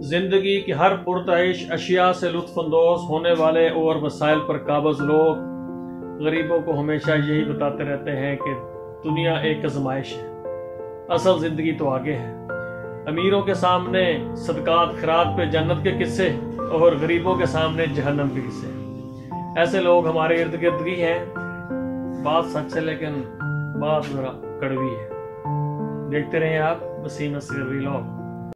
ज़िंदगी की हर पुरतश अशिया से लुफ़ानंदोज़ होने वाले और वसाइल पर काबज लोग गरीबों को हमेशा यही बताते रहते हैं कि दुनिया एक आजमाइश है। असल ज़िंदगी तो आगे है। अमीरों के सामने सदकात खरात पे जन्नत के किस्से और गरीबों के सामने जहन्नम के किस्से। ऐसे लोग हमारे इर्द गिर्द ही हैं। बात सच है लेकिन बात ज़रा कड़वी है। देखते रहें आप वसीम असगर लोग।